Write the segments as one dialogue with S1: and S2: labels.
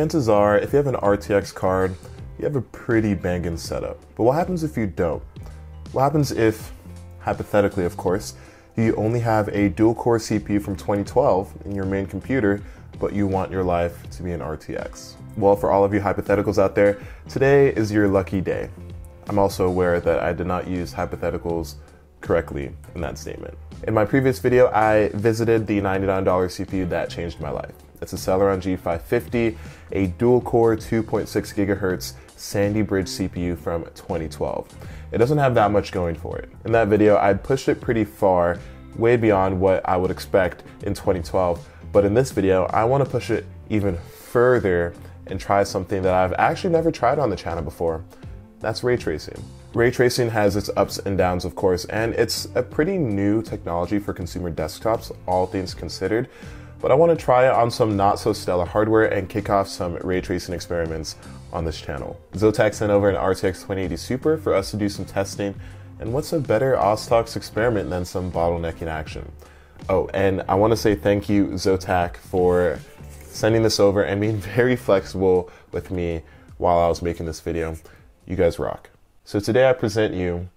S1: chances are, if you have an RTX card, you have a pretty banging setup. But what happens if you don't? What happens if, hypothetically of course, you only have a dual core CPU from 2012 in your main computer, but you want your life to be an RTX? Well, for all of you hypotheticals out there, today is your lucky day. I'm also aware that I did not use hypotheticals correctly in that statement. In my previous video, I visited the $99 CPU that changed my life. It's a Celeron G550, a dual core 2.6 gigahertz Sandy Bridge CPU from 2012. It doesn't have that much going for it. In that video, I pushed it pretty far, way beyond what I would expect in 2012. But in this video, I want to push it even further and try something that I've actually never tried on the channel before. That's ray tracing. Ray tracing has its ups and downs, of course, and it's a pretty new technology for consumer desktops, all things considered but I want to try it on some not so stellar hardware and kick off some ray tracing experiments on this channel. Zotac sent over an RTX 2080 Super for us to do some testing, and what's a better OzTalks experiment than some bottlenecking action? Oh, and I want to say thank you, Zotac, for sending this over and being very flexible with me while I was making this video. You guys rock. So today I present you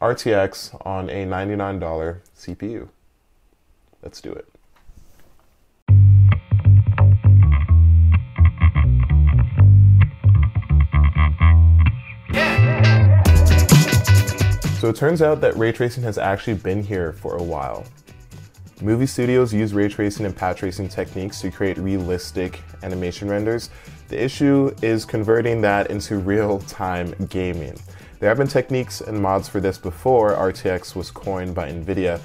S1: RTX on a $99 CPU. Let's do it. So it turns out that ray tracing has actually been here for a while. Movie studios use ray tracing and path tracing techniques to create realistic animation renders. The issue is converting that into real-time gaming. There have been techniques and mods for this before RTX was coined by NVIDIA,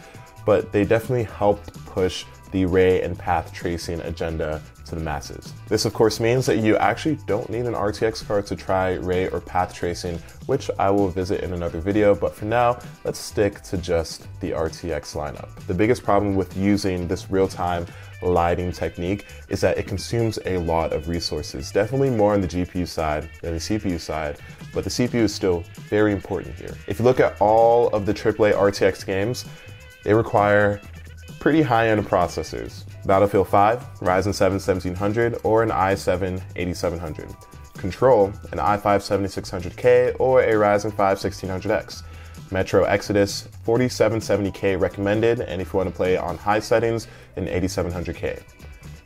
S1: but they definitely helped push the ray and path tracing agenda to the masses. This of course means that you actually don't need an RTX card to try ray or path tracing, which I will visit in another video, but for now, let's stick to just the RTX lineup. The biggest problem with using this real-time lighting technique is that it consumes a lot of resources, definitely more on the GPU side than the CPU side, but the CPU is still very important here. If you look at all of the AAA RTX games, they require pretty high-end processors. Battlefield 5, Ryzen 7 1700, or an i7 8700. Control, an i5 7600K or a Ryzen 5 1600X. Metro Exodus 4770K recommended, and if you want to play on high settings, an 8700K.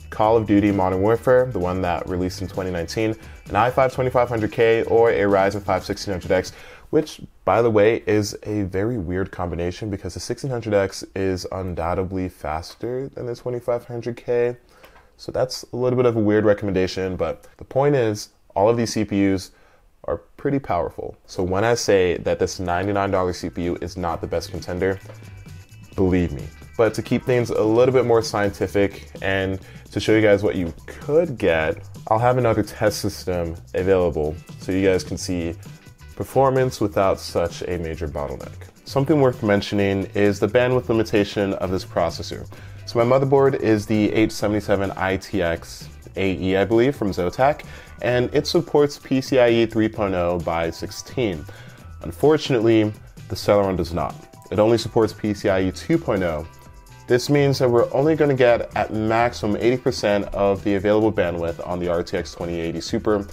S1: Call of Duty Modern Warfare, the one that released in 2019, an i5 2500K or a Ryzen 5 1600X which, by the way, is a very weird combination because the 1600X is undoubtedly faster than the 2500K. So that's a little bit of a weird recommendation, but the point is, all of these CPUs are pretty powerful. So when I say that this $99 CPU is not the best contender, believe me. But to keep things a little bit more scientific and to show you guys what you could get, I'll have another test system available so you guys can see performance without such a major bottleneck. Something worth mentioning is the bandwidth limitation of this processor. So my motherboard is the H77 ITX AE, I believe, from Zotac, and it supports PCIe 3.0 by 16. Unfortunately, the Celeron does not. It only supports PCIe 2.0. This means that we're only going to get at maximum 80% of the available bandwidth on the RTX 2080 Super,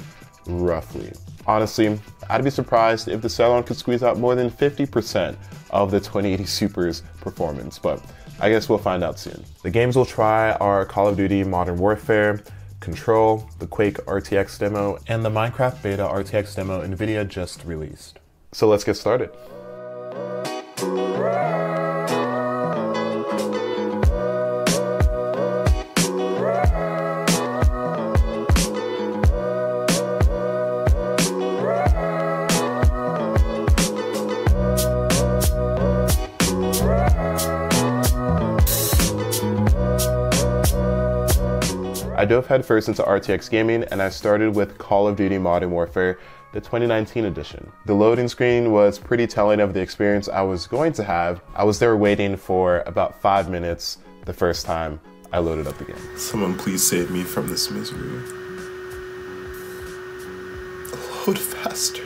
S1: roughly. Honestly, I'd be surprised if the Celeron could squeeze out more than 50% of the 2080 Super's performance, but I guess we'll find out soon. The games we'll try are Call of Duty Modern Warfare, Control, the Quake RTX demo, and the Minecraft Beta RTX demo NVIDIA just released. So let's get started. Dove headfirst into RTX gaming and I started with Call of Duty Modern Warfare, the 2019 edition. The loading screen was pretty telling of the experience I was going to have. I was there waiting for about five minutes the first time I loaded up the game.
S2: Someone please save me from this misery. Load faster.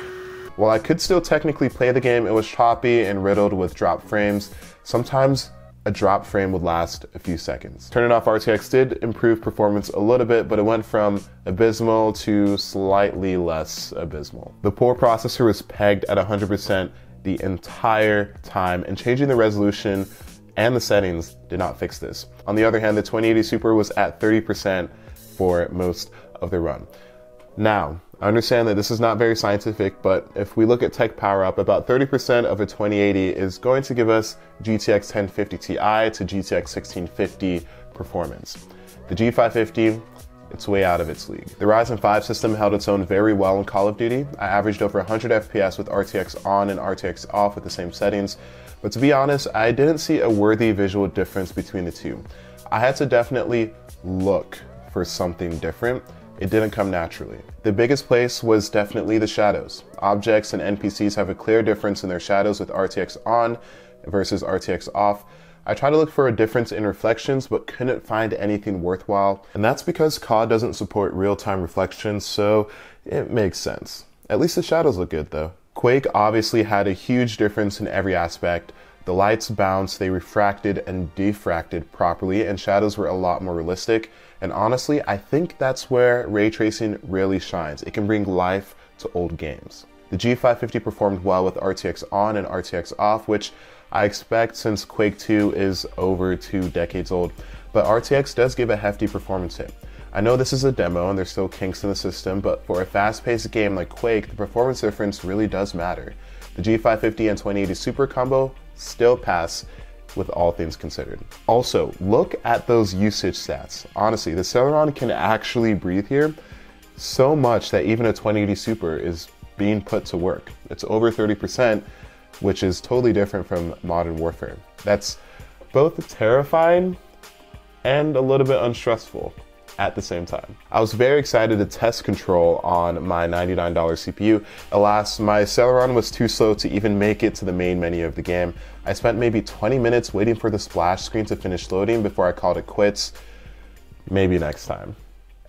S1: While I could still technically play the game, it was choppy and riddled with drop frames. Sometimes a drop frame would last a few seconds. Turning off RTX did improve performance a little bit, but it went from abysmal to slightly less abysmal. The poor processor was pegged at 100% the entire time, and changing the resolution and the settings did not fix this. On the other hand, the 2080 Super was at 30% for most of the run. Now, I understand that this is not very scientific, but if we look at TechPowerUp, about 30% of a 2080 is going to give us GTX 1050 Ti to GTX 1650 performance. The G550, it's way out of its league. The Ryzen 5 system held its own very well in Call of Duty. I averaged over 100 FPS with RTX on and RTX off with the same settings, but to be honest, I didn't see a worthy visual difference between the two. I had to definitely look for something different. It didn't come naturally. The biggest place was definitely the shadows. Objects and NPCs have a clear difference in their shadows with RTX on versus RTX off. I tried to look for a difference in reflections, but couldn't find anything worthwhile. And that's because COD doesn't support real-time reflections, so it makes sense. At least the shadows look good though. Quake obviously had a huge difference in every aspect. The lights bounced, they refracted and diffracted properly, and shadows were a lot more realistic. And honestly, I think that's where ray tracing really shines. It can bring life to old games. The G550 performed well with RTX on and RTX off, which I expect since Quake 2 is over two decades old, but RTX does give a hefty performance hit. I know this is a demo and there's still kinks in the system, but for a fast-paced game like Quake, the performance difference really does matter. The G550 and 2080 Super combo still pass with all things considered. Also, look at those usage stats. Honestly, the Celeron can actually breathe here so much that even a 2080 Super is being put to work. It's over 30%, which is totally different from Modern Warfare. That's both terrifying and a little bit unstressful at the same time. I was very excited to test control on my $99 CPU. Alas, my Celeron was too slow to even make it to the main menu of the game. I spent maybe 20 minutes waiting for the splash screen to finish loading before I called it quits. Maybe next time.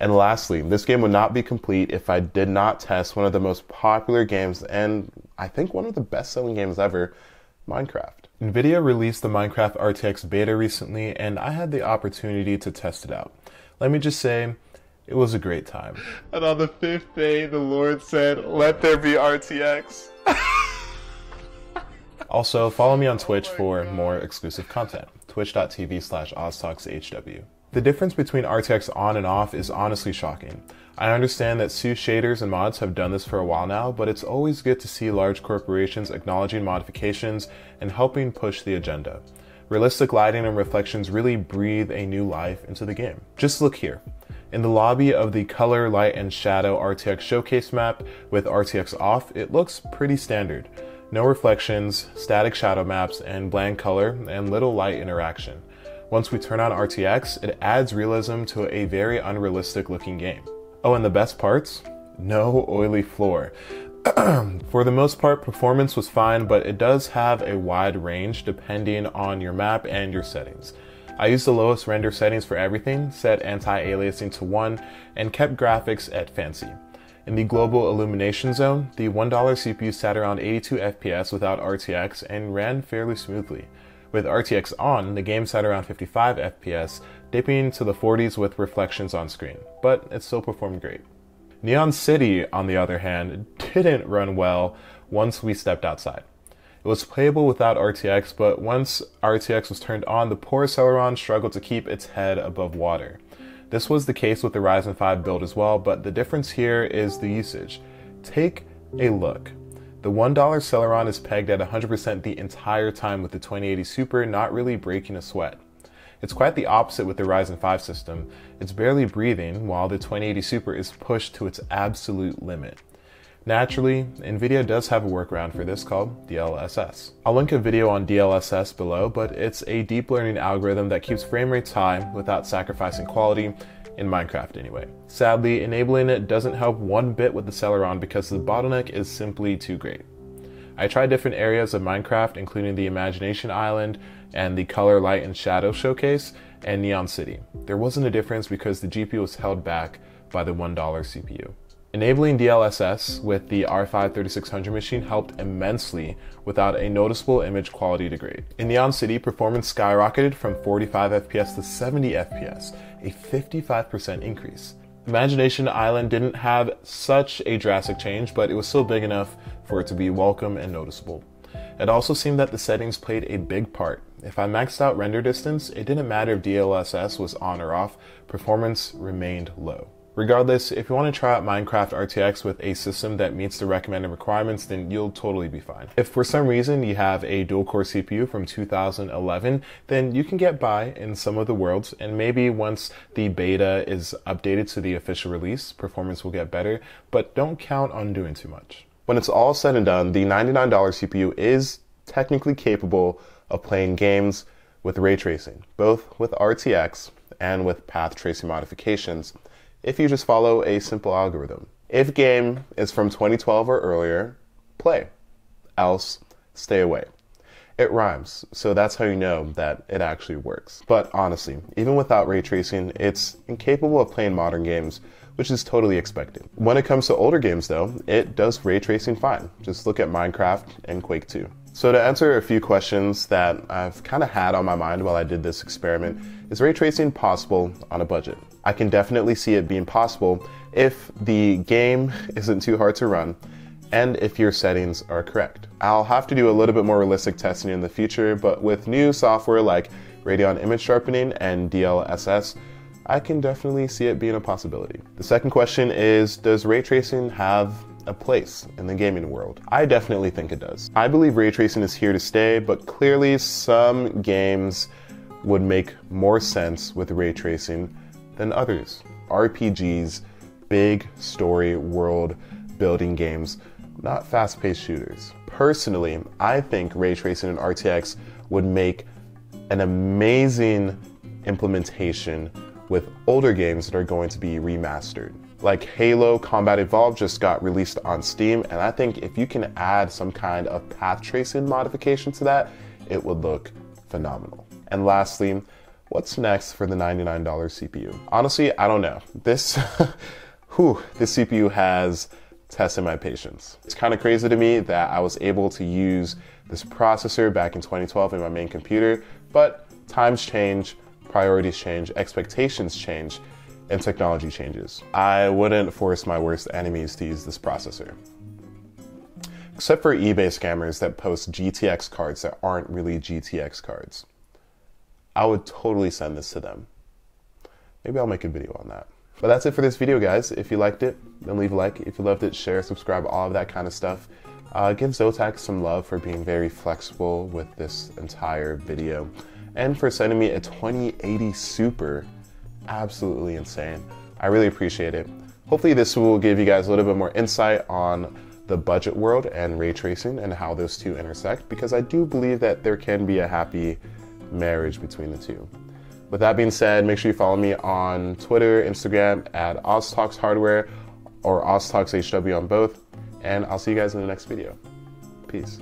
S1: And lastly, this game would not be complete if I did not test one of the most popular games and I think one of the best selling games ever, Minecraft. NVIDIA released the Minecraft RTX beta recently and I had the opportunity to test it out. Let me just say, it was a great time.
S2: And on the fifth day, the Lord said, Let there be RTX.
S1: also, follow me on Twitch for more exclusive content. Twitch.tv slash OzTalksHW. The difference between RTX on and off is honestly shocking. I understand that SEUS shaders and mods have done this for a while now, but it's always good to see large corporations acknowledging modifications and helping push the agenda. Realistic lighting and reflections really breathe a new life into the game. Just look here. In the lobby of the Color, Light, and Shadow RTX Showcase map with RTX off, it looks pretty standard. No reflections, static shadow maps, and bland color, and little light interaction. Once we turn on RTX, it adds realism to a very unrealistic looking game. Oh, and the best parts? No oily floor. for the most part, performance was fine, but it does have a wide range depending on your map and your settings. I used the lowest render settings for everything, set anti-aliasing to 1, and kept graphics at fancy. In the global illumination zone, the $1 CPU sat around 82 FPS without RTX and ran fairly smoothly. With RTX on, the game sat around 55 FPS, dipping to the 40s with reflections on screen, but it still performed great. Neon City, on the other hand, didn't run well once we stepped outside. It was playable without RTX, but once RTX was turned on, the poor Celeron struggled to keep its head above water. This was the case with the Ryzen 5 build as well, but the difference here is the usage. Take a look. The $1 Celeron is pegged at 100% the entire time with the 2080 Super not really breaking a sweat. It's quite the opposite with the Ryzen 5 system. It's barely breathing, while the 2080 Super is pushed to its absolute limit. Naturally, NVIDIA does have a workaround for this called DLSS. I'll link a video on DLSS below, but it's a deep learning algorithm that keeps frame rates high without sacrificing quality, in Minecraft anyway. Sadly, enabling it doesn't help one bit with the Celeron because the bottleneck is simply too great. I tried different areas of Minecraft, including the Imagination Island and the Color, Light, and Shadow Showcase and Neon City. There wasn't a difference because the GPU was held back by the $1 CPU. Enabling DLSS with the R5 3600 machine helped immensely without a noticeable image quality degrade. In Neon City, performance skyrocketed from 45 FPS to 70 FPS, a 55% increase. Imagination Island didn't have such a drastic change, but it was still big enough for it to be welcome and noticeable. It also seemed that the settings played a big part. If I maxed out render distance, it didn't matter if DLSS was on or off, performance remained low. Regardless, if you want to try out Minecraft RTX with a system that meets the recommended requirements, then you'll totally be fine. If for some reason you have a dual core CPU from 2011, then you can get by in some of the worlds, and maybe once the beta is updated to the official release, performance will get better, but don't count on doing too much. When it's all said and done, the $99 CPU is technically capable of playing games with ray tracing, both with RTX and with path tracing modifications if you just follow a simple algorithm. If game is from 2012 or earlier, play. Else, stay away. It rhymes, so that's how you know that it actually works. But honestly, even without ray tracing, it's incapable of playing modern games, which is totally expected. When it comes to older games though, it does ray tracing fine. Just look at Minecraft and Quake 2. So to answer a few questions that I've kind of had on my mind while I did this experiment, is ray tracing possible on a budget? I can definitely see it being possible if the game isn't too hard to run and if your settings are correct. I'll have to do a little bit more realistic testing in the future, but with new software like Radeon Image Sharpening and DLSS, I can definitely see it being a possibility. The second question is Does ray tracing have a place in the gaming world? I definitely think it does. I believe ray tracing is here to stay, but clearly some games would make more sense with ray tracing than others. RPGs, big story world building games, not fast paced shooters. Personally, I think ray tracing in RTX would make an amazing implementation with older games that are going to be remastered like Halo Combat Evolved just got released on Steam, and I think if you can add some kind of path tracing modification to that, it would look phenomenal. And lastly, what's next for the $99 CPU? Honestly, I don't know. This, whew, this CPU has tested my patience. It's kind of crazy to me that I was able to use this processor back in 2012 in my main computer, but times change, priorities change, expectations change, and technology changes. I wouldn't force my worst enemies to use this processor. Except for eBay scammers that post GTX cards that aren't really GTX cards. I would totally send this to them. Maybe I'll make a video on that. But that's it for this video, guys. If you liked it, then leave a like. If you loved it, share, subscribe, all of that kind of stuff. Uh, give Zotac some love for being very flexible with this entire video and for sending me a 2080 Super absolutely insane. I really appreciate it. Hopefully, this will give you guys a little bit more insight on the budget world and ray tracing and how those two intersect because I do believe that there can be a happy marriage between the two. With that being said, make sure you follow me on Twitter, Instagram at OzTalks Hardware or OzTalks HW on both, and I'll see you guys in the next video. Peace.